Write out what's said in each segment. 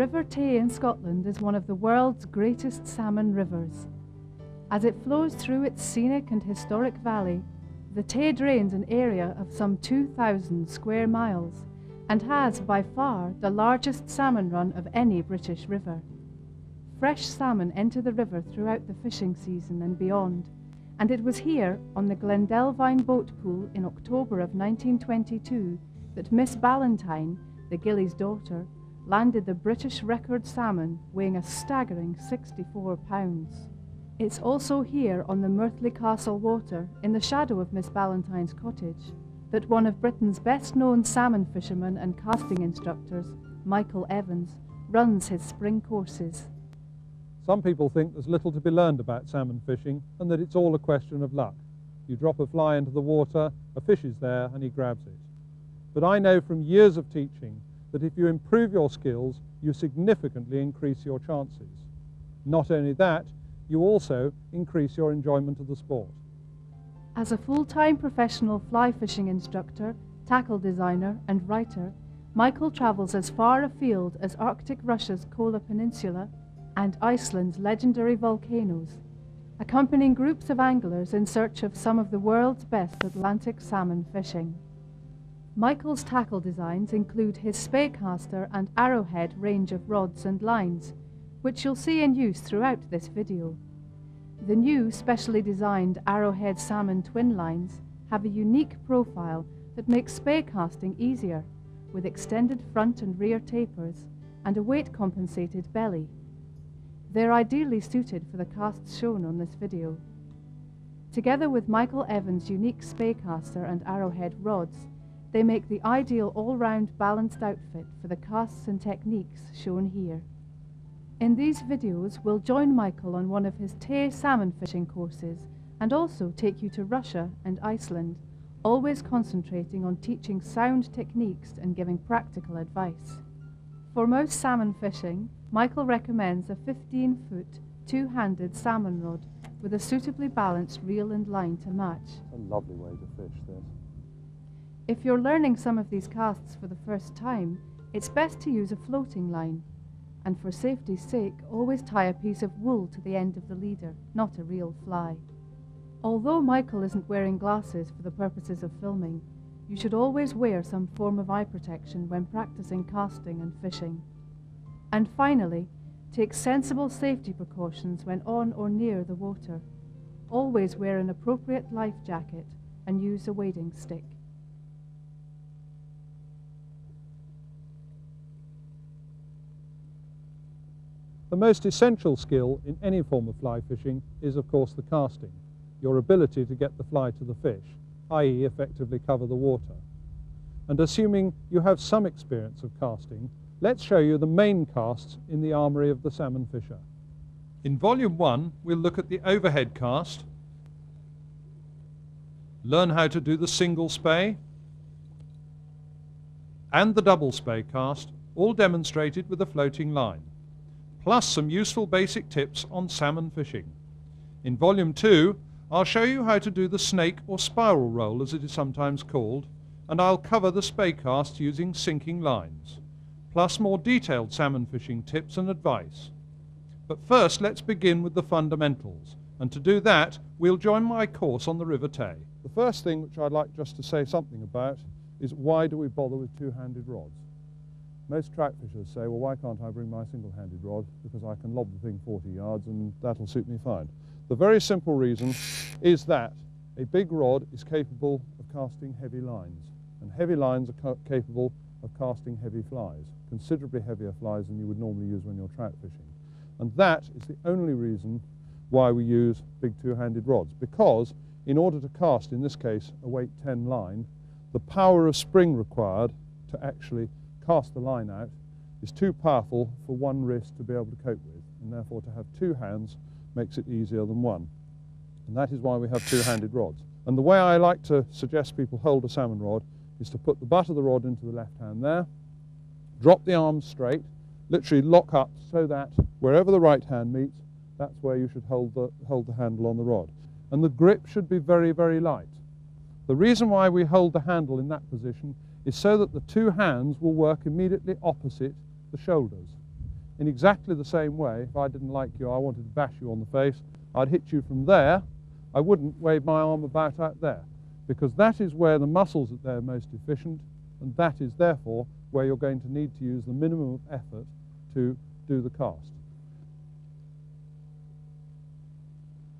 River Tay in Scotland is one of the world's greatest salmon rivers. As it flows through its scenic and historic valley, the Tay drains an area of some 2,000 square miles and has by far the largest salmon run of any British river. Fresh salmon enter the river throughout the fishing season and beyond, and it was here on the Glendelvine boat pool in October of 1922 that Miss Ballantine, the Gillies' daughter, landed the British record salmon weighing a staggering 64 pounds. It's also here on the Murthly Castle water, in the shadow of Miss Ballantine's cottage, that one of Britain's best known salmon fishermen and casting instructors, Michael Evans, runs his spring courses. Some people think there's little to be learned about salmon fishing and that it's all a question of luck. You drop a fly into the water, a fish is there and he grabs it. But I know from years of teaching that if you improve your skills, you significantly increase your chances. Not only that, you also increase your enjoyment of the sport. As a full-time professional fly fishing instructor, tackle designer and writer, Michael travels as far afield as Arctic Russia's Kola Peninsula and Iceland's legendary volcanoes, accompanying groups of anglers in search of some of the world's best Atlantic salmon fishing. Michael's tackle designs include his Specaster and Arrowhead range of rods and lines, which you'll see in use throughout this video. The new specially designed Arrowhead Salmon twin lines have a unique profile that makes spey casting easier, with extended front and rear tapers and a weight compensated belly. They're ideally suited for the casts shown on this video. Together with Michael Evans' unique Specaster and Arrowhead rods, they make the ideal all-round balanced outfit for the casts and techniques shown here. In these videos, we'll join Michael on one of his Tay salmon fishing courses and also take you to Russia and Iceland, always concentrating on teaching sound techniques and giving practical advice. For most salmon fishing, Michael recommends a 15-foot, two-handed salmon rod with a suitably balanced reel and line to match. A lovely way to fish this. If you're learning some of these casts for the first time, it's best to use a floating line. And for safety's sake, always tie a piece of wool to the end of the leader, not a real fly. Although Michael isn't wearing glasses for the purposes of filming, you should always wear some form of eye protection when practicing casting and fishing. And finally, take sensible safety precautions when on or near the water. Always wear an appropriate life jacket and use a wading stick. The most essential skill in any form of fly fishing is of course the casting, your ability to get the fly to the fish, i.e. effectively cover the water. And assuming you have some experience of casting, let's show you the main casts in the armoury of the salmon fisher. In volume 1 we'll look at the overhead cast, learn how to do the single spey and the double spey cast, all demonstrated with a floating line plus some useful basic tips on salmon fishing. In Volume 2, I'll show you how to do the snake or spiral roll as it is sometimes called, and I'll cover the spey cast using sinking lines, plus more detailed salmon fishing tips and advice. But first let's begin with the fundamentals, and to do that we'll join my course on the River Tay. The first thing which I'd like just to say something about is why do we bother with two-handed rods? Most trout fishers say, well, why can't I bring my single-handed rod? Because I can lob the thing 40 yards and that'll suit me fine. The very simple reason is that a big rod is capable of casting heavy lines, and heavy lines are capable of casting heavy flies, considerably heavier flies than you would normally use when you're trout fishing. And that is the only reason why we use big two-handed rods, because in order to cast, in this case, a weight 10 line, the power of spring required to actually cast the line out is too powerful for one wrist to be able to cope with, and therefore to have two hands makes it easier than one. And that is why we have two-handed rods. And the way I like to suggest people hold a salmon rod is to put the butt of the rod into the left hand there, drop the arms straight, literally lock up so that wherever the right hand meets, that's where you should hold the, hold the handle on the rod. And the grip should be very, very light. The reason why we hold the handle in that position is so that the two hands will work immediately opposite the shoulders. in exactly the same way, if I didn't like you, I wanted to bash you on the face, I'd hit you from there. I wouldn't wave my arm about out there because that is where the muscles at their most efficient and that is therefore where you're going to need to use the minimum of effort to do the cast.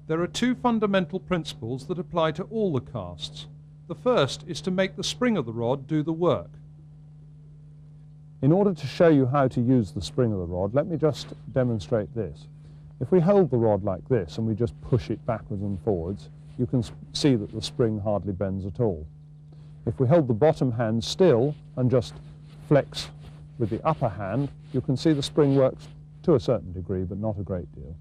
There are two fundamental principles that apply to all the casts. The first is to make the spring of the rod do the work. In order to show you how to use the spring of the rod, let me just demonstrate this. If we hold the rod like this and we just push it backwards and forwards, you can see that the spring hardly bends at all. If we hold the bottom hand still and just flex with the upper hand, you can see the spring works to a certain degree, but not a great deal.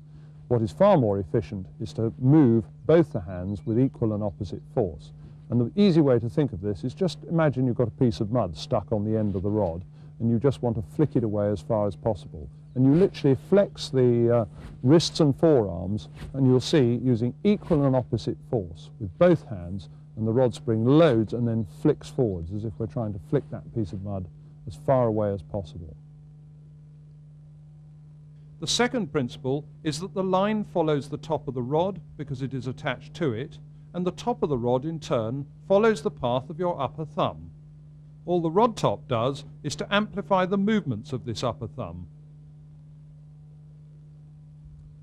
What is far more efficient is to move both the hands with equal and opposite force. And the easy way to think of this is just imagine you've got a piece of mud stuck on the end of the rod and you just want to flick it away as far as possible. And you literally flex the uh, wrists and forearms, and you'll see using equal and opposite force with both hands, and the rod spring loads and then flicks forwards as if we're trying to flick that piece of mud as far away as possible. The second principle is that the line follows the top of the rod because it is attached to it, and the top of the rod in turn follows the path of your upper thumb. All the rod top does is to amplify the movements of this upper thumb.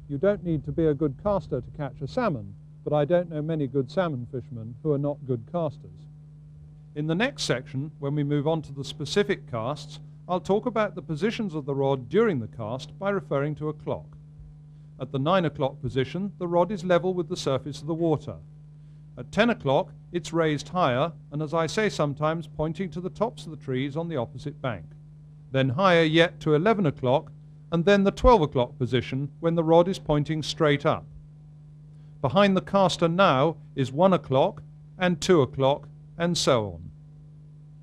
You don't need to be a good caster to catch a salmon, but I don't know many good salmon fishermen who are not good casters. In the next section, when we move on to the specific casts, I'll talk about the positions of the rod during the cast by referring to a clock. At the 9 o'clock position, the rod is level with the surface of the water. At 10 o'clock, it's raised higher, and as I say sometimes, pointing to the tops of the trees on the opposite bank. Then higher yet to 11 o'clock, and then the 12 o'clock position when the rod is pointing straight up. Behind the caster now is 1 o'clock and 2 o'clock and so on.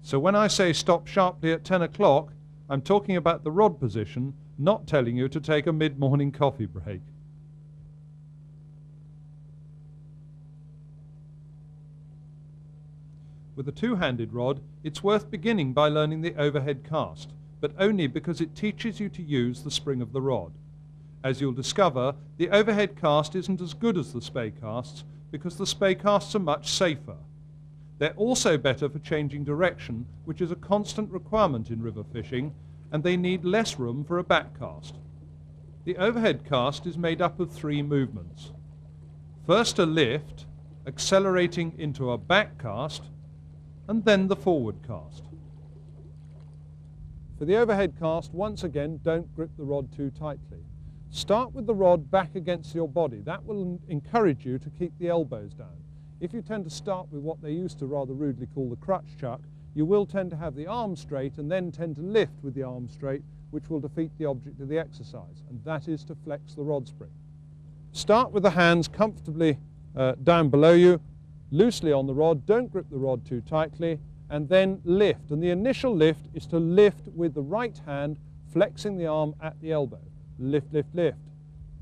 So when I say stop sharply at 10 o'clock, I'm talking about the rod position, not telling you to take a mid-morning coffee break. With a two-handed rod, it's worth beginning by learning the overhead cast, but only because it teaches you to use the spring of the rod. As you'll discover, the overhead cast isn't as good as the spey casts because the spey casts are much safer. They're also better for changing direction, which is a constant requirement in river fishing, and they need less room for a back cast. The overhead cast is made up of three movements. First a lift, accelerating into a back cast, and then the forward cast. For the overhead cast, once again, don't grip the rod too tightly. Start with the rod back against your body. That will encourage you to keep the elbows down. If you tend to start with what they used to rather rudely call the crutch chuck, you will tend to have the arm straight and then tend to lift with the arm straight, which will defeat the object of the exercise, and that is to flex the rod spring. Start with the hands comfortably uh, down below you loosely on the rod, don't grip the rod too tightly, and then lift. And the initial lift is to lift with the right hand, flexing the arm at the elbow. Lift, lift, lift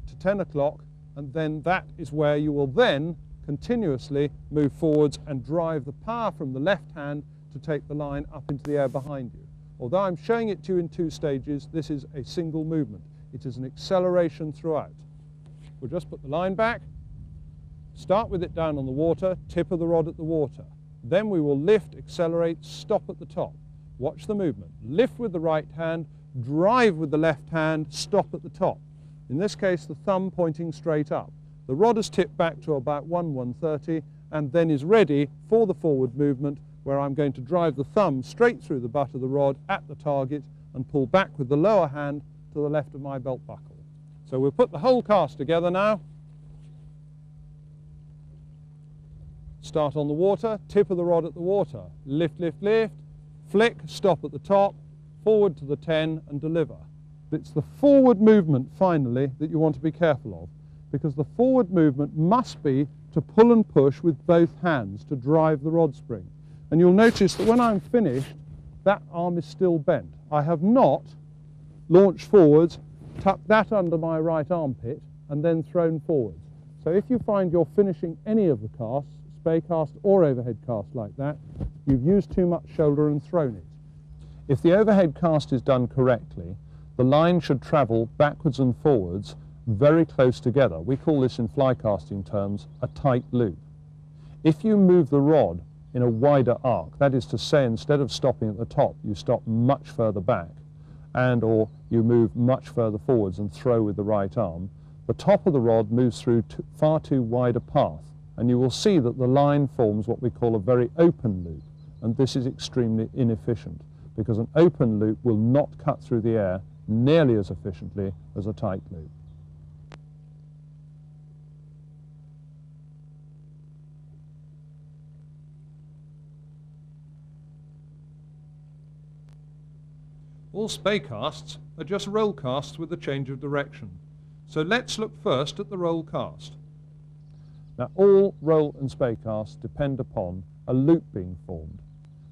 to 10 o'clock, and then that is where you will then continuously move forwards and drive the power from the left hand to take the line up into the air behind you. Although I'm showing it to you in two stages, this is a single movement. It is an acceleration throughout. We'll just put the line back, Start with it down on the water, tip of the rod at the water. Then we will lift, accelerate, stop at the top. Watch the movement. Lift with the right hand, drive with the left hand, stop at the top. In this case, the thumb pointing straight up. The rod is tipped back to about 1, 130 and then is ready for the forward movement where I'm going to drive the thumb straight through the butt of the rod at the target and pull back with the lower hand to the left of my belt buckle. So we'll put the whole cast together now. Start on the water, tip of the rod at the water. Lift, lift, lift, flick, stop at the top, forward to the 10 and deliver. It's the forward movement, finally, that you want to be careful of because the forward movement must be to pull and push with both hands to drive the rod spring. And you'll notice that when I'm finished, that arm is still bent. I have not launched forwards, tucked that under my right armpit, and then thrown forwards. So if you find you're finishing any of the casts, spey cast or overhead cast like that, you've used too much shoulder and thrown it. If the overhead cast is done correctly, the line should travel backwards and forwards very close together. We call this in fly casting terms a tight loop. If you move the rod in a wider arc, that is to say instead of stopping at the top, you stop much further back and or you move much further forwards and throw with the right arm, the top of the rod moves through far too wide a path and you will see that the line forms what we call a very open loop and this is extremely inefficient because an open loop will not cut through the air nearly as efficiently as a tight loop. All spey casts are just roll casts with a change of direction. So let's look first at the roll cast. Now all roll and spey casts depend upon a loop being formed.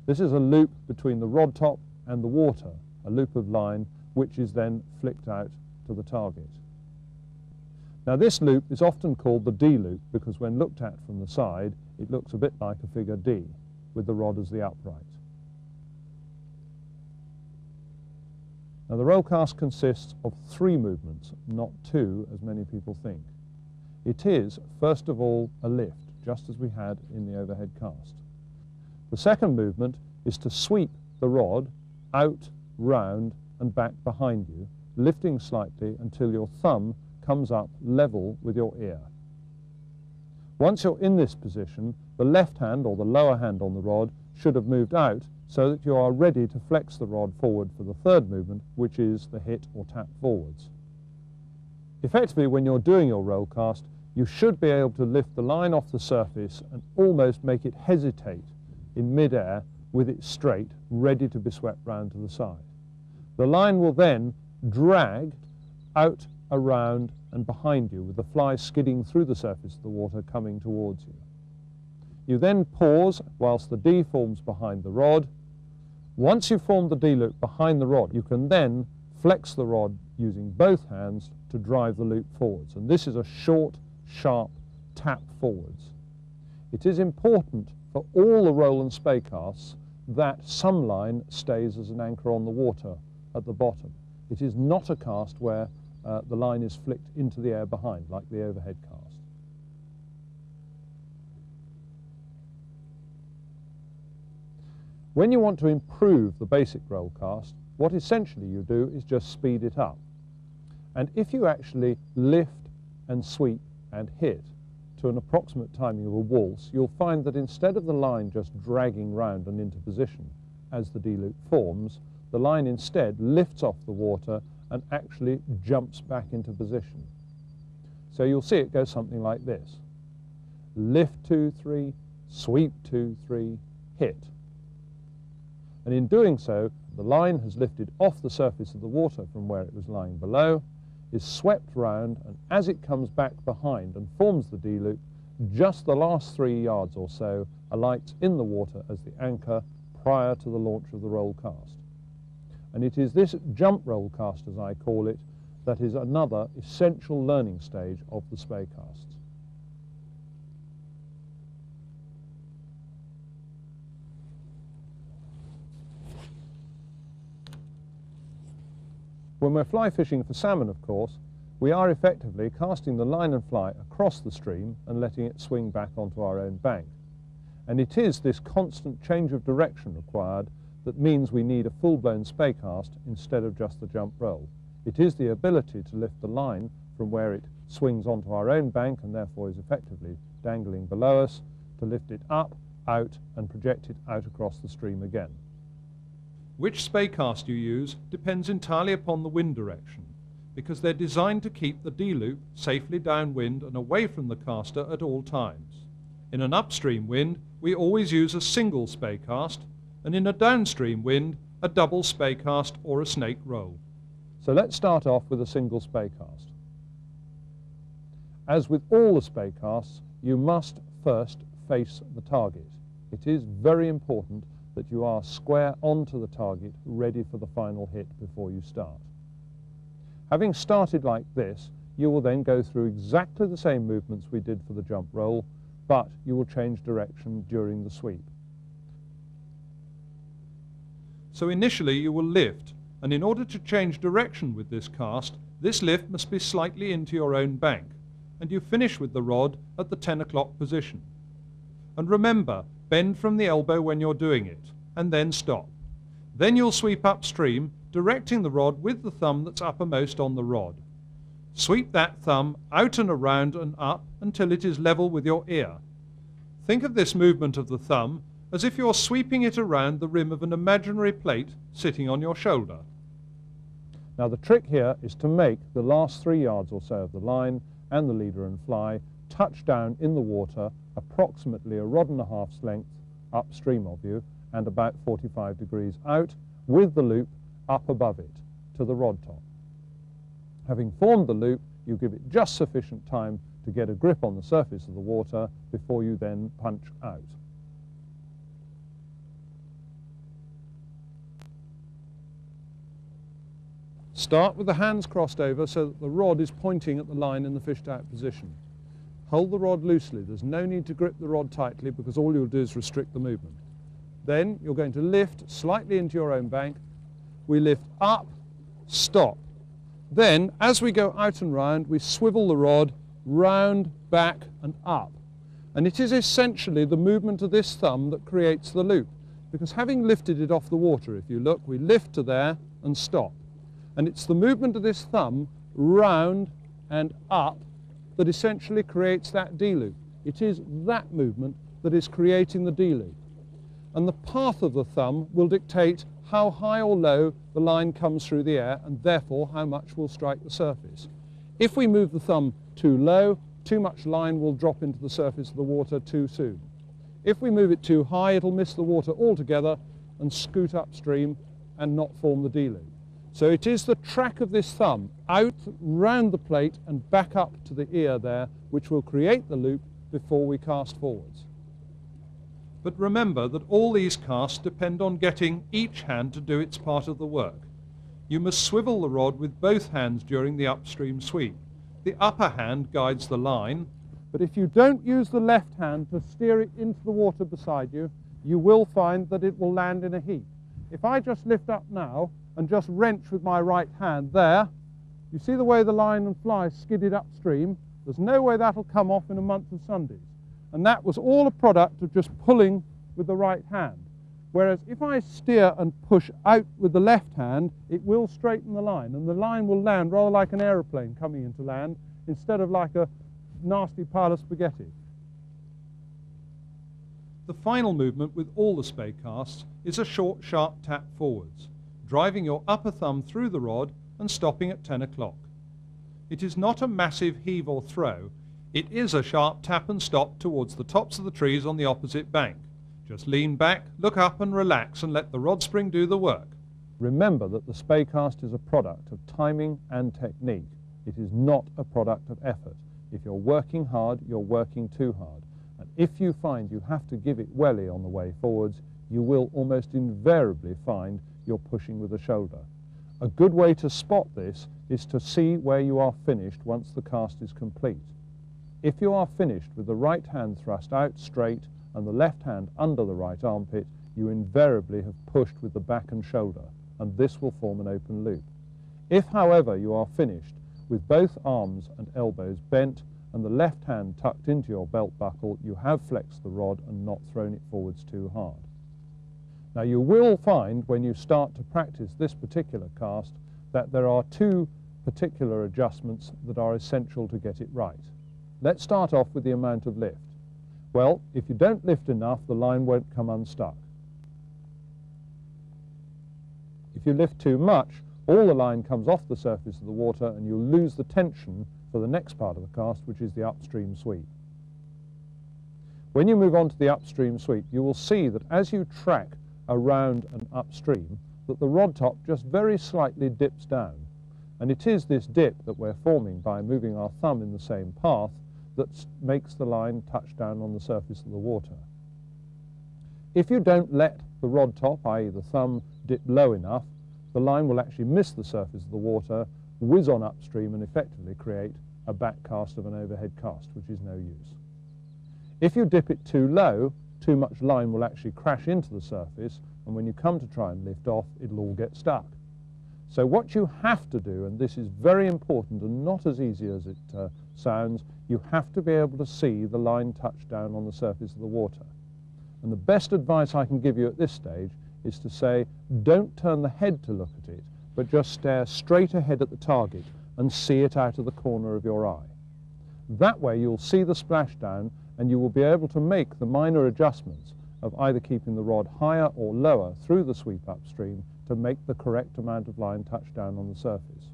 This is a loop between the rod top and the water, a loop of line which is then flicked out to the target. Now this loop is often called the D loop because when looked at from the side it looks a bit like a figure D with the rod as the upright. Now the roll cast consists of three movements, not two as many people think. It is, first of all, a lift, just as we had in the overhead cast. The second movement is to sweep the rod out, round and back behind you, lifting slightly until your thumb comes up level with your ear. Once you're in this position, the left hand or the lower hand on the rod should have moved out so that you are ready to flex the rod forward for the third movement, which is the hit or tap forwards. Effectively, when you're doing your roll cast, you should be able to lift the line off the surface and almost make it hesitate in mid-air with it straight, ready to be swept round to the side. The line will then drag out, around and behind you with the fly skidding through the surface of the water coming towards you. You then pause whilst the D forms behind the rod once you've formed the D-loop behind the rod, you can then flex the rod using both hands to drive the loop forwards. And this is a short, sharp tap forwards. It is important for all the roll and spey casts that some line stays as an anchor on the water at the bottom. It is not a cast where uh, the line is flicked into the air behind, like the overhead cast. When you want to improve the basic roll cast, what essentially you do is just speed it up. And if you actually lift and sweep and hit to an approximate timing of a waltz, you'll find that instead of the line just dragging round and into position as the D-loop forms, the line instead lifts off the water and actually jumps back into position. So you'll see it goes something like this. Lift two, three, sweep two, three, hit and in doing so, the line has lifted off the surface of the water from where it was lying below, is swept round, and as it comes back behind and forms the D-loop, just the last three yards or so alights in the water as the anchor prior to the launch of the roll cast. And it is this jump roll cast, as I call it, that is another essential learning stage of the spey casts. When we're fly fishing for salmon, of course, we are effectively casting the line and fly across the stream and letting it swing back onto our own bank. And it is this constant change of direction required that means we need a full-blown spey cast instead of just the jump roll. It is the ability to lift the line from where it swings onto our own bank and therefore is effectively dangling below us, to lift it up, out and project it out across the stream again. Which spey cast you use depends entirely upon the wind direction, because they're designed to keep the D-loop safely downwind and away from the caster at all times. In an upstream wind, we always use a single spey cast, and in a downstream wind, a double spey cast or a snake roll. So let's start off with a single spey cast. As with all the spey casts, you must first face the target. It is very important that you are square onto the target, ready for the final hit before you start. Having started like this, you will then go through exactly the same movements we did for the jump roll, but you will change direction during the sweep. So initially you will lift, and in order to change direction with this cast, this lift must be slightly into your own bank, and you finish with the rod at the 10 o'clock position. And remember, bend from the elbow when you're doing it, and then stop. Then you'll sweep upstream, directing the rod with the thumb that's uppermost on the rod. Sweep that thumb out and around and up until it is level with your ear. Think of this movement of the thumb as if you're sweeping it around the rim of an imaginary plate sitting on your shoulder. Now the trick here is to make the last three yards or so of the line and the leader and fly touch down in the water approximately a rod and a half's length upstream of you and about 45 degrees out with the loop up above it to the rod top. Having formed the loop, you give it just sufficient time to get a grip on the surface of the water before you then punch out. Start with the hands crossed over so that the rod is pointing at the line in the fished out position. Hold the rod loosely. There's no need to grip the rod tightly because all you'll do is restrict the movement. Then you're going to lift slightly into your own bank. We lift up, stop. Then, as we go out and round, we swivel the rod round, back and up. And it is essentially the movement of this thumb that creates the loop. Because having lifted it off the water, if you look, we lift to there and stop. And it's the movement of this thumb round and up that essentially creates that D-loop. It is that movement that is creating the D-loop. And the path of the thumb will dictate how high or low the line comes through the air and therefore how much will strike the surface. If we move the thumb too low, too much line will drop into the surface of the water too soon. If we move it too high, it'll miss the water altogether and scoot upstream and not form the D-loop. So it is the track of this thumb out round the plate and back up to the ear there which will create the loop before we cast forwards. But remember that all these casts depend on getting each hand to do its part of the work. You must swivel the rod with both hands during the upstream sweep. The upper hand guides the line. But if you don't use the left hand to steer it into the water beside you, you will find that it will land in a heap. If I just lift up now and just wrench with my right hand there, you see the way the line and fly skidded upstream? There's no way that'll come off in a month of Sundays. And that was all a product of just pulling with the right hand. Whereas if I steer and push out with the left hand, it will straighten the line, and the line will land rather like an aeroplane coming into land instead of like a nasty pile of spaghetti. The final movement with all the Spey casts is a short, sharp tap forwards, driving your upper thumb through the rod and stopping at 10 o'clock. It is not a massive heave or throw, it is a sharp tap and stop towards the tops of the trees on the opposite bank. Just lean back, look up and relax and let the rod spring do the work. Remember that the Spey cast is a product of timing and technique. It is not a product of effort. If you're working hard, you're working too hard. And if you find you have to give it welly on the way forwards, you will almost invariably find you're pushing with the shoulder. A good way to spot this is to see where you are finished once the cast is complete. If you are finished with the right hand thrust out straight and the left hand under the right armpit, you invariably have pushed with the back and shoulder, and this will form an open loop. If, however, you are finished with both arms and elbows bent and the left hand tucked into your belt buckle, you have flexed the rod and not thrown it forwards too hard. Now you will find when you start to practice this particular cast that there are two particular adjustments that are essential to get it right. Let's start off with the amount of lift. Well, if you don't lift enough, the line won't come unstuck. If you lift too much, all the line comes off the surface of the water and you'll lose the tension for the next part of the cast, which is the upstream sweep. When you move on to the upstream sweep, you will see that as you track around and upstream, that the rod top just very slightly dips down. And it is this dip that we're forming by moving our thumb in the same path that makes the line touch down on the surface of the water. If you don't let the rod top, i.e. the thumb, dip low enough, the line will actually miss the surface of the water, whiz on upstream and effectively create a back cast of an overhead cast, which is no use. If you dip it too low, too much line will actually crash into the surface, and when you come to try and lift off, it'll all get stuck. So what you have to do, and this is very important and not as easy as it uh, sounds, you have to be able to see the line touch down on the surface of the water. And the best advice I can give you at this stage is to say, don't turn the head to look at it, but just stare straight ahead at the target and see it out of the corner of your eye. That way you'll see the splashdown and you will be able to make the minor adjustments of either keeping the rod higher or lower through the sweep upstream to make the correct amount of line touch down on the surface.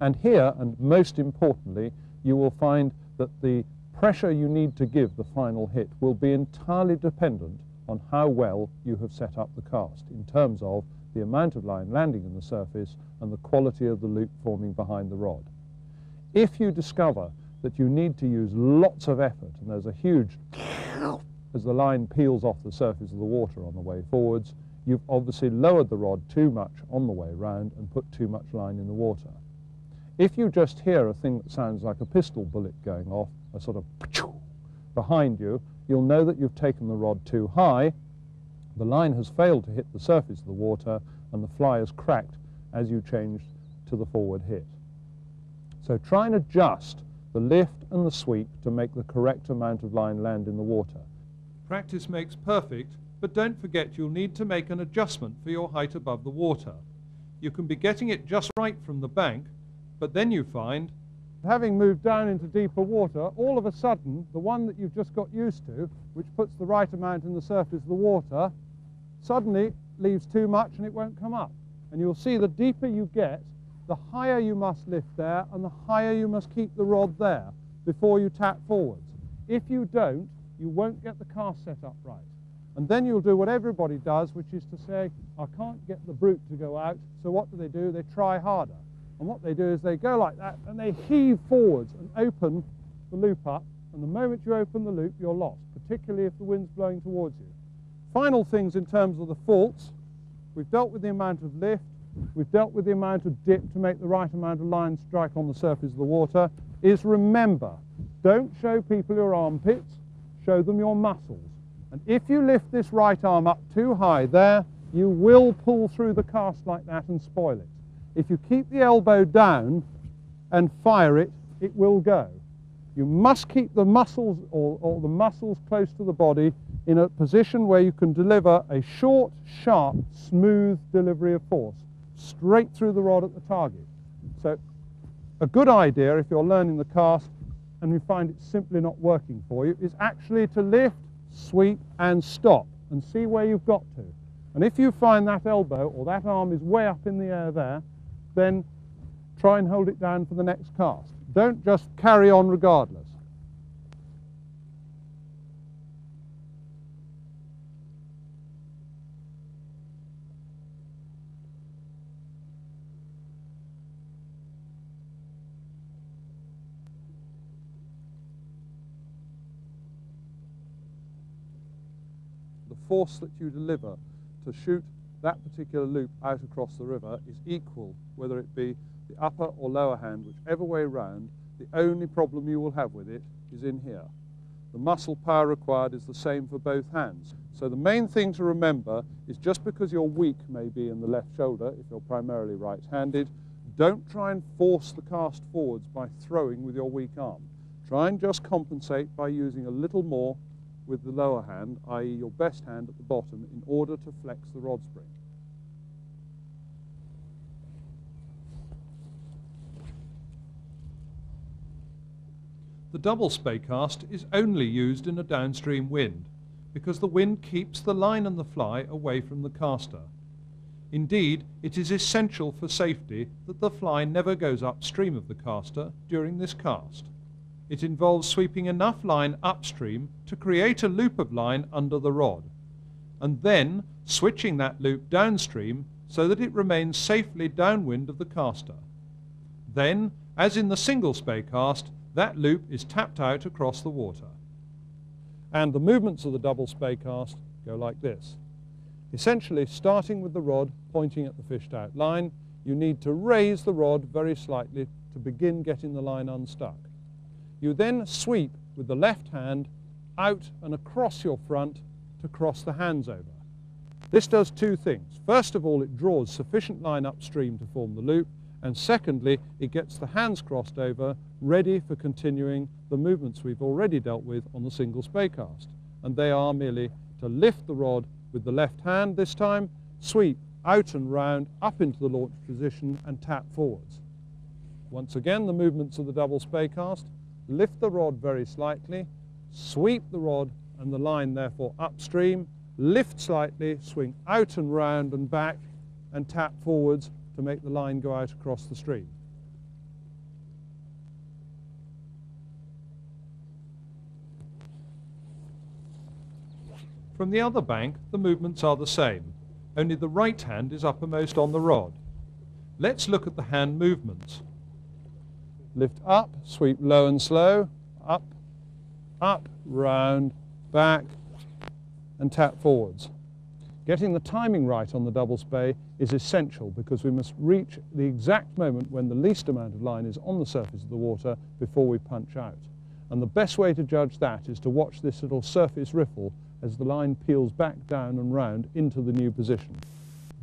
And here, and most importantly, you will find that the pressure you need to give the final hit will be entirely dependent on how well you have set up the cast in terms of the amount of line landing in the surface and the quality of the loop forming behind the rod. If you discover that you need to use lots of effort and there's a huge as the line peels off the surface of the water on the way forwards, you've obviously lowered the rod too much on the way round and put too much line in the water. If you just hear a thing that sounds like a pistol bullet going off, a sort of behind you, you'll know that you've taken the rod too high, the line has failed to hit the surface of the water, and the fly is cracked as you change to the forward hit. So try and adjust the lift and the sweep to make the correct amount of line land in the water. Practice makes perfect, but don't forget you'll need to make an adjustment for your height above the water. You can be getting it just right from the bank, but then you find having moved down into deeper water, all of a sudden, the one that you've just got used to, which puts the right amount in the surface of the water, suddenly leaves too much and it won't come up. And you'll see the deeper you get, the higher you must lift there and the higher you must keep the rod there before you tap forwards. If you don't, you won't get the cast set up right. And then you'll do what everybody does, which is to say, I can't get the brute to go out, so what do they do? They try harder. And what they do is they go like that and they heave forwards and open the loop up. And the moment you open the loop, you're lost, particularly if the wind's blowing towards you. Final things in terms of the faults. We've dealt with the amount of lift. We've dealt with the amount of dip to make the right amount of line strike on the surface of the water. Is remember, don't show people your armpits, show them your muscles. And if you lift this right arm up too high there, you will pull through the cast like that and spoil it. If you keep the elbow down and fire it, it will go. You must keep the muscles or, or, the muscles close to the body in a position where you can deliver a short, sharp, smooth delivery of force straight through the rod at the target. So a good idea if you're learning the cast and you find it simply not working for you is actually to lift, sweep and stop and see where you've got to. And if you find that elbow or that arm is way up in the air there, then try and hold it down for the next cast. Don't just carry on regardless. The force that you deliver to shoot that particular loop out across the river is equal, whether it be the upper or lower hand, whichever way round, the only problem you will have with it is in here. The muscle power required is the same for both hands. So the main thing to remember is just because you're weak maybe in the left shoulder, if you're primarily right-handed, don't try and force the cast forwards by throwing with your weak arm. Try and just compensate by using a little more with the lower hand, i.e. your best hand at the bottom, in order to flex the rod spring. The double spey cast is only used in a downstream wind because the wind keeps the line and the fly away from the caster. Indeed, it is essential for safety that the fly never goes upstream of the caster during this cast. It involves sweeping enough line upstream to create a loop of line under the rod, and then switching that loop downstream so that it remains safely downwind of the caster. Then, as in the single spey cast, that loop is tapped out across the water. And the movements of the double spey cast go like this. Essentially, starting with the rod pointing at the fished out line, you need to raise the rod very slightly to begin getting the line unstuck. You then sweep with the left hand out and across your front to cross the hands over. This does two things. First of all, it draws sufficient line upstream to form the loop, and secondly, it gets the hands crossed over, ready for continuing the movements we've already dealt with on the single spey cast. And they are merely to lift the rod with the left hand this time, sweep out and round, up into the launch position and tap forwards. Once again, the movements of the double spey cast, lift the rod very slightly, sweep the rod and the line therefore upstream, lift slightly, swing out and round and back and tap forwards to make the line go out across the stream. From the other bank, the movements are the same, only the right hand is uppermost on the rod. Let's look at the hand movements. Lift up, sweep low and slow, up, up, round, back, and tap forwards. Getting the timing right on the double spey is essential because we must reach the exact moment when the least amount of line is on the surface of the water before we punch out. And the best way to judge that is to watch this little surface riffle as the line peels back down and round into the new position.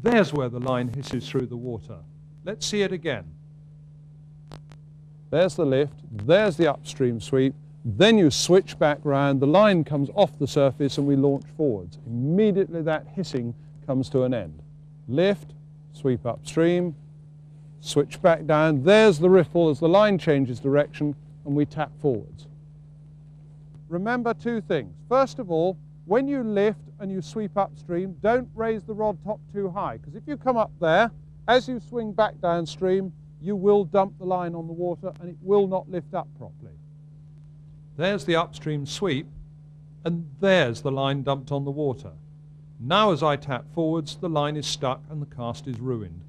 There's where the line hisses through the water. Let's see it again. There's the lift, there's the upstream sweep, then you switch back round, the line comes off the surface and we launch forwards. Immediately that hissing comes to an end. Lift, sweep upstream, switch back down, there's the riffle as the line changes direction and we tap forwards. Remember two things. First of all, when you lift and you sweep upstream, don't raise the rod top too high because if you come up there, as you swing back downstream, you will dump the line on the water and it will not lift up properly. There's the upstream sweep, and there's the line dumped on the water. Now as I tap forwards, the line is stuck and the cast is ruined.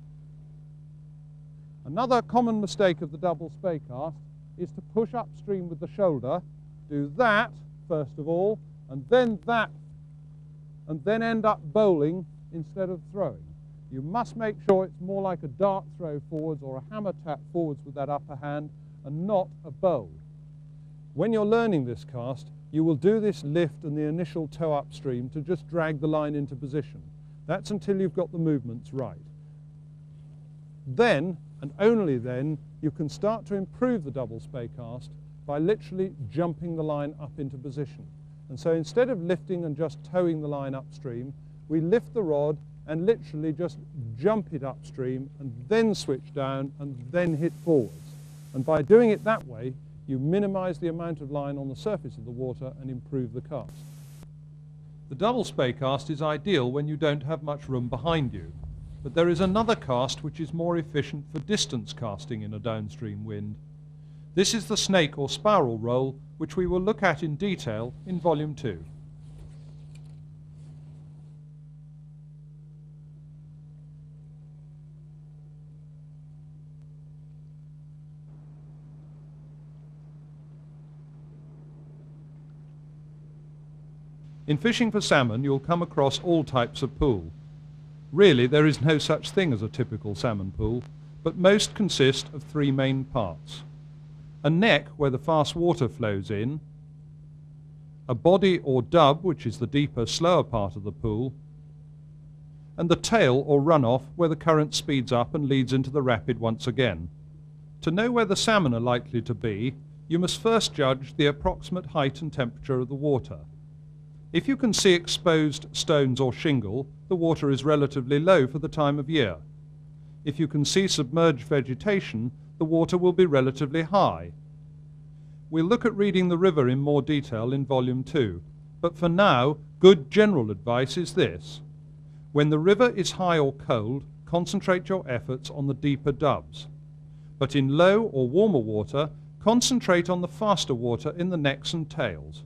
Another common mistake of the double spey cast is to push upstream with the shoulder, do that first of all, and then that, and then end up bowling instead of throwing. You must make sure it's more like a dart throw forwards or a hammer tap forwards with that upper hand and not a bowl. When you're learning this cast, you will do this lift and the initial toe upstream to just drag the line into position. That's until you've got the movements right. Then, and only then, you can start to improve the double spey cast by literally jumping the line up into position. And so instead of lifting and just towing the line upstream, we lift the rod and literally just jump it upstream and then switch down and then hit forwards. And by doing it that way, you minimize the amount of line on the surface of the water and improve the cast. The double spey cast is ideal when you don't have much room behind you, but there is another cast which is more efficient for distance casting in a downstream wind. This is the snake or spiral roll, which we will look at in detail in Volume 2. In fishing for salmon, you'll come across all types of pool. Really, there is no such thing as a typical salmon pool, but most consist of three main parts. A neck where the fast water flows in, a body or dub, which is the deeper, slower part of the pool, and the tail or runoff where the current speeds up and leads into the rapid once again. To know where the salmon are likely to be, you must first judge the approximate height and temperature of the water. If you can see exposed stones or shingle, the water is relatively low for the time of year. If you can see submerged vegetation, the water will be relatively high. We'll look at reading the river in more detail in Volume 2, but for now, good general advice is this. When the river is high or cold, concentrate your efforts on the deeper dubs. But in low or warmer water, concentrate on the faster water in the necks and tails.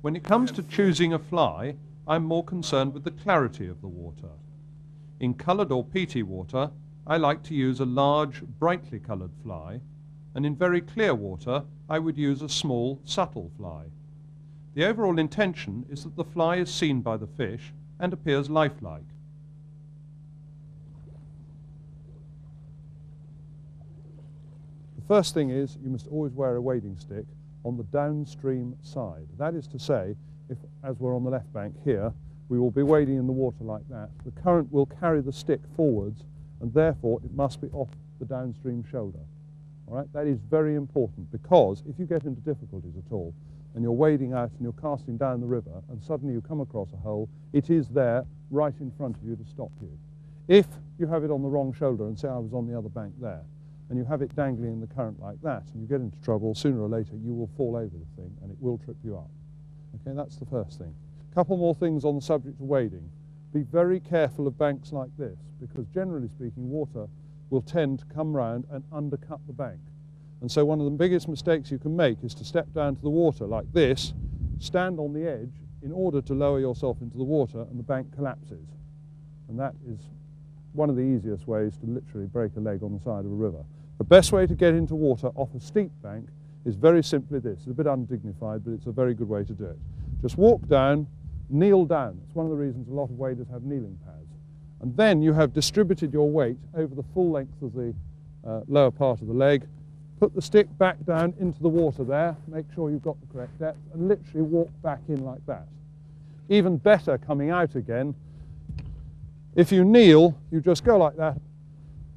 When it comes to choosing a fly, I'm more concerned with the clarity of the water. In coloured or peaty water, I like to use a large, brightly coloured fly, and in very clear water, I would use a small, subtle fly. The overall intention is that the fly is seen by the fish and appears lifelike. The first thing is you must always wear a wading stick on the downstream side. That is to say, if, as we're on the left bank here, we will be wading in the water like that. The current will carry the stick forwards and therefore it must be off the downstream shoulder. All right, that is very important because if you get into difficulties at all and you're wading out and you're casting down the river and suddenly you come across a hole, it is there right in front of you to stop you. If you have it on the wrong shoulder and say I was on the other bank there, and you have it dangling in the current like that, and you get into trouble, sooner or later you will fall over the thing and it will trip you up. Okay, that's the first thing. A couple more things on the subject of wading. Be very careful of banks like this, because generally speaking, water will tend to come round and undercut the bank. And so one of the biggest mistakes you can make is to step down to the water like this, stand on the edge in order to lower yourself into the water and the bank collapses. And that is one of the easiest ways to literally break a leg on the side of a river. The best way to get into water off a steep bank is very simply this. It's a bit undignified, but it's a very good way to do it. Just walk down, kneel down. It's one of the reasons a lot of waders have kneeling pads. And then you have distributed your weight over the full length of the uh, lower part of the leg. Put the stick back down into the water there, make sure you've got the correct depth, and literally walk back in like that. Even better coming out again, if you kneel, you just go like that,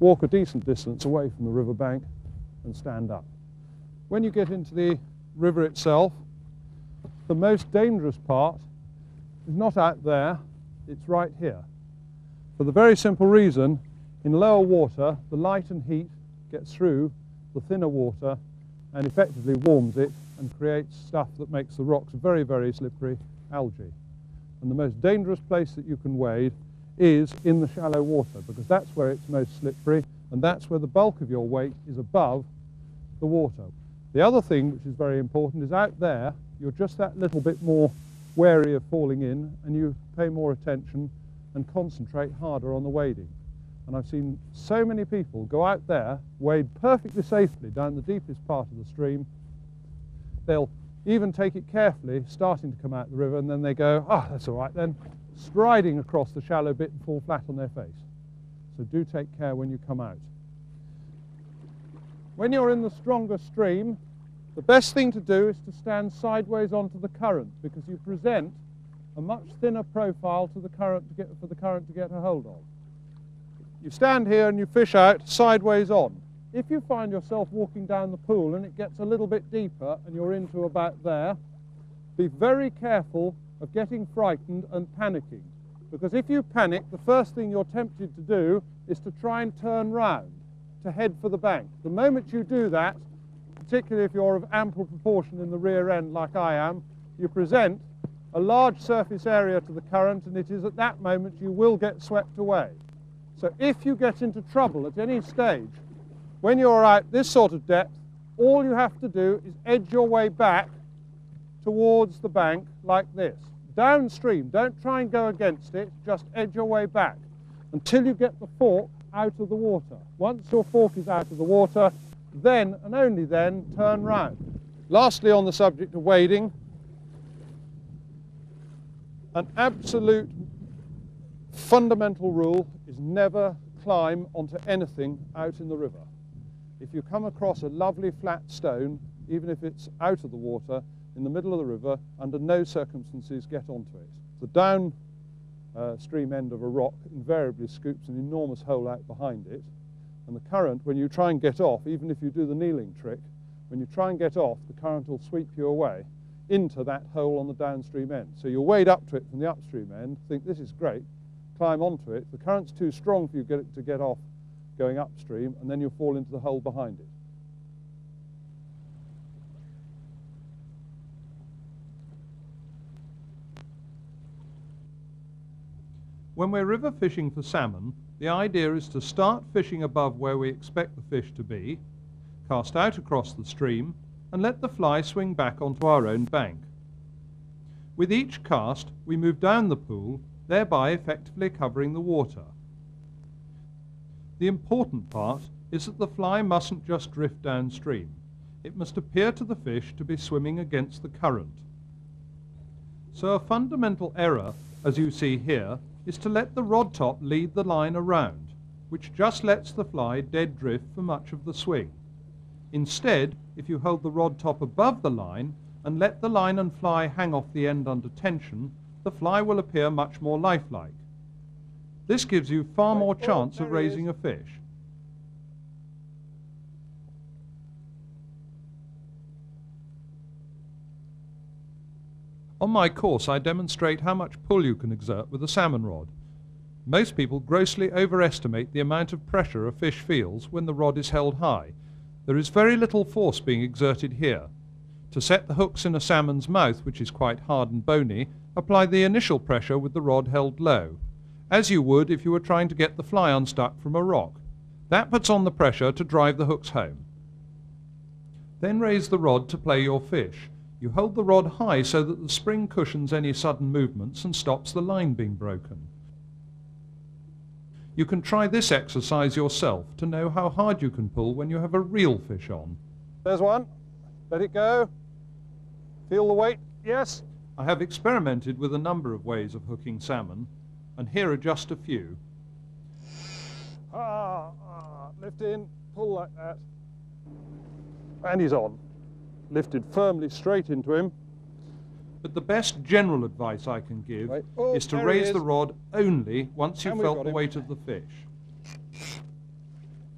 walk a decent distance away from the riverbank and stand up. When you get into the river itself, the most dangerous part is not out there, it's right here. For the very simple reason, in lower water, the light and heat gets through the thinner water and effectively warms it and creates stuff that makes the rocks very, very slippery, algae. And the most dangerous place that you can wade is in the shallow water because that's where it's most slippery and that's where the bulk of your weight is above the water. The other thing which is very important is out there you're just that little bit more wary of falling in and you pay more attention and concentrate harder on the wading. And I've seen so many people go out there, wade perfectly safely down the deepest part of the stream. They'll even take it carefully, starting to come out the river, and then they go, ah, oh, that's all right then, striding across the shallow bit and fall flat on their face. So do take care when you come out. When you're in the stronger stream, the best thing to do is to stand sideways onto the current because you present a much thinner profile to the current to get, for the current to get a hold of. You stand here and you fish out sideways on. If you find yourself walking down the pool and it gets a little bit deeper and you're into about there, be very careful of getting frightened and panicking. Because if you panic, the first thing you're tempted to do is to try and turn round to head for the bank. The moment you do that, particularly if you're of ample proportion in the rear end like I am, you present a large surface area to the current and it is at that moment you will get swept away. So if you get into trouble at any stage, when you're at this sort of depth, all you have to do is edge your way back towards the bank like this downstream. Don't try and go against it, just edge your way back until you get the fork out of the water. Once your fork is out of the water, then and only then turn round. Lastly, on the subject of wading, an absolute fundamental rule is never climb onto anything out in the river. If you come across a lovely flat stone, even if it's out of the water, in the middle of the river, under no circumstances get onto it. The downstream uh, end of a rock invariably scoops an enormous hole out behind it, and the current, when you try and get off, even if you do the kneeling trick, when you try and get off, the current will sweep you away into that hole on the downstream end. So you'll wade up to it from the upstream end, think this is great, climb onto it, the current's too strong for you to get off going upstream, and then you'll fall into the hole behind it. When we're river fishing for salmon, the idea is to start fishing above where we expect the fish to be, cast out across the stream, and let the fly swing back onto our own bank. With each cast, we move down the pool, thereby effectively covering the water. The important part is that the fly mustn't just drift downstream. It must appear to the fish to be swimming against the current. So a fundamental error, as you see here, is to let the rod top lead the line around, which just lets the fly dead drift for much of the swing. Instead, if you hold the rod top above the line and let the line and fly hang off the end under tension, the fly will appear much more lifelike. This gives you far more chance of raising a fish. On my course I demonstrate how much pull you can exert with a salmon rod. Most people grossly overestimate the amount of pressure a fish feels when the rod is held high. There is very little force being exerted here. To set the hooks in a salmon's mouth, which is quite hard and bony, apply the initial pressure with the rod held low, as you would if you were trying to get the fly unstuck from a rock. That puts on the pressure to drive the hooks home. Then raise the rod to play your fish. You hold the rod high so that the spring cushions any sudden movements and stops the line being broken. You can try this exercise yourself to know how hard you can pull when you have a real fish on. There's one. Let it go. Feel the weight? Yes. I have experimented with a number of ways of hooking salmon, and here are just a few. Ah, ah, lift in, pull like that. And he's on. Lifted firmly straight into him. But the best general advice I can give oh, is to raise is. the rod only once you've felt the him. weight of the fish.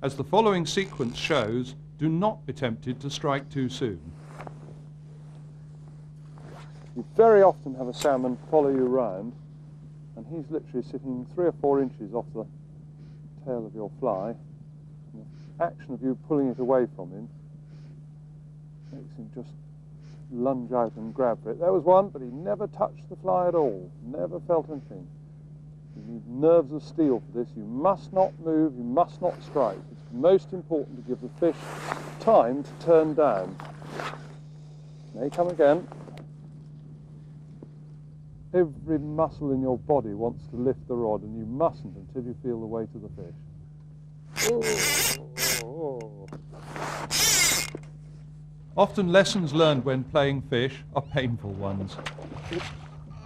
As the following sequence shows, do not be tempted to strike too soon. You very often have a salmon follow you round, and he's literally sitting three or four inches off the tail of your fly. And the action of you pulling it away from him makes him just lunge out and grab for it. There was one, but he never touched the fly at all, never felt anything. You need nerves of steel for this. You must not move, you must not strike. It's most important to give the fish time to turn down. There May come again. Every muscle in your body wants to lift the rod, and you mustn't until you feel the weight of the fish. Oh, oh. oh, oh. Often lessons learned when playing fish are painful ones,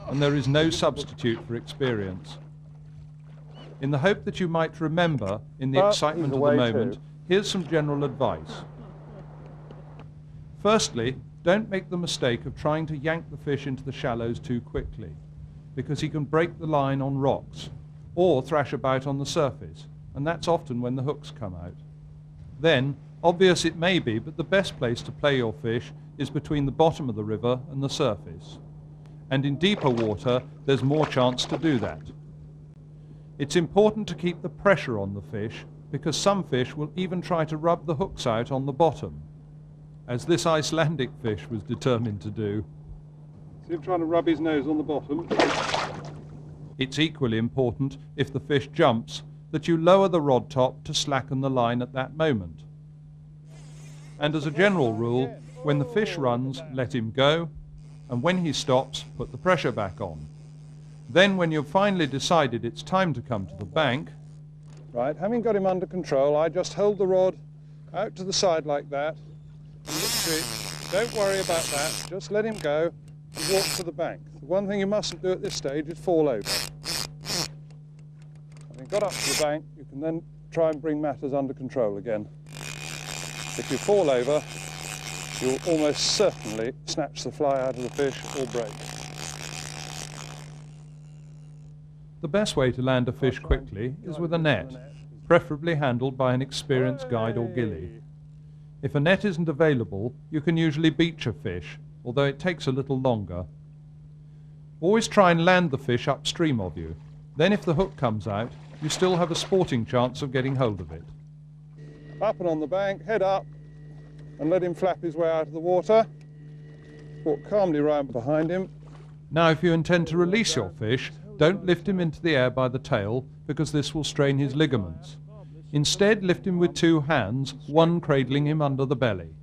and there is no substitute for experience. In the hope that you might remember in the excitement of the moment, too. here's some general advice. Firstly, don't make the mistake of trying to yank the fish into the shallows too quickly, because he can break the line on rocks, or thrash about on the surface, and that's often when the hooks come out. Then, obvious it may be, but the best place to play your fish is between the bottom of the river and the surface. And in deeper water, there's more chance to do that. It's important to keep the pressure on the fish because some fish will even try to rub the hooks out on the bottom, as this Icelandic fish was determined to do. See him trying to rub his nose on the bottom. It's equally important, if the fish jumps, that you lower the rod top to slacken the line at that moment. And as a general rule, when the fish runs, let him go, and when he stops, put the pressure back on. Then when you've finally decided it's time to come to the bank, Right, having got him under control, I just hold the rod out to the side like that. Don't worry about that. Just let him go and walk to the bank. The one thing you mustn't do at this stage is fall over. Having got up to the bank, you can then try and bring matters under control again. If you fall over, you'll almost certainly snatch the fly out of the fish or break. the best way to land a fish quickly is with a net, preferably handled by an experienced guide or ghillie. If a net isn't available, you can usually beach a fish, although it takes a little longer. Always try and land the fish upstream of you. Then if the hook comes out, you still have a sporting chance of getting hold of it. Up and on the bank, head up, and let him flap his way out of the water. Walk calmly round behind him. Now if you intend to release your fish, don't lift him into the air by the tail, because this will strain his ligaments. Instead, lift him with two hands, one cradling him under the belly.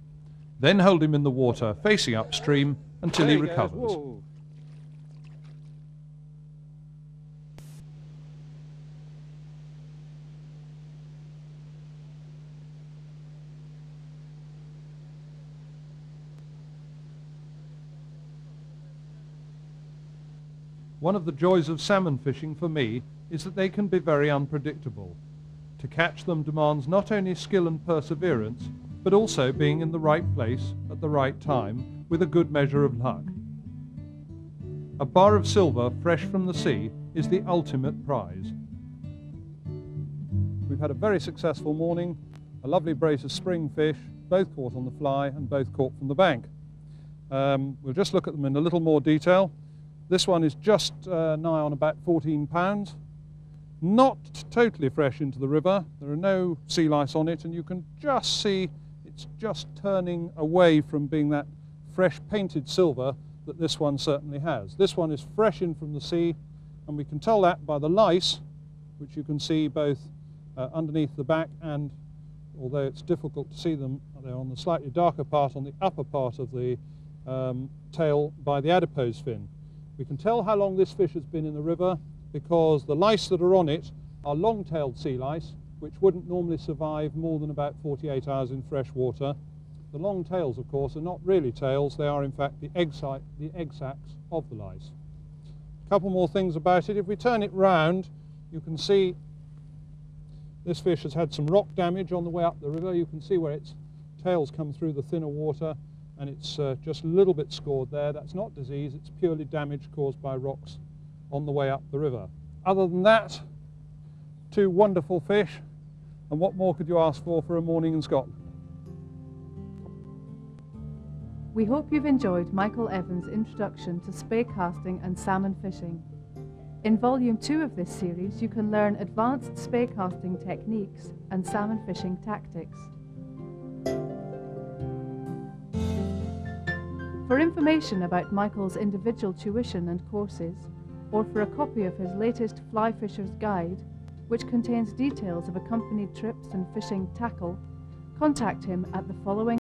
Then hold him in the water, facing upstream, until he recovers. One of the joys of salmon fishing for me is that they can be very unpredictable. To catch them demands not only skill and perseverance, but also being in the right place at the right time with a good measure of luck. A bar of silver fresh from the sea is the ultimate prize. We've had a very successful morning, a lovely brace of spring fish, both caught on the fly and both caught from the bank. Um, we'll just look at them in a little more detail. This one is just uh, nigh on about 14 pounds. Not totally fresh into the river. There are no sea lice on it and you can just see it's just turning away from being that fresh painted silver that this one certainly has. This one is fresh in from the sea and we can tell that by the lice which you can see both uh, underneath the back and although it's difficult to see them they're on the slightly darker part on the upper part of the um, tail by the adipose fin. We can tell how long this fish has been in the river because the lice that are on it are long-tailed sea lice which wouldn't normally survive more than about 48 hours in fresh water. The long tails, of course, are not really tails, they are in fact the egg, the egg sacs of the lice. A couple more things about it. If we turn it round, you can see this fish has had some rock damage on the way up the river. You can see where its tails come through the thinner water and it's uh, just a little bit scored there. That's not disease, it's purely damage caused by rocks on the way up the river. Other than that, two wonderful fish, and what more could you ask for for a morning in Scotland? We hope you've enjoyed Michael Evans' introduction to spey casting and salmon fishing. In Volume 2 of this series, you can learn advanced spey casting techniques and salmon fishing tactics. For information about Michael's individual tuition and courses, or for a copy of his latest Fly Fisher's Guide, which contains details of accompanied trips and fishing tackle, contact him at the following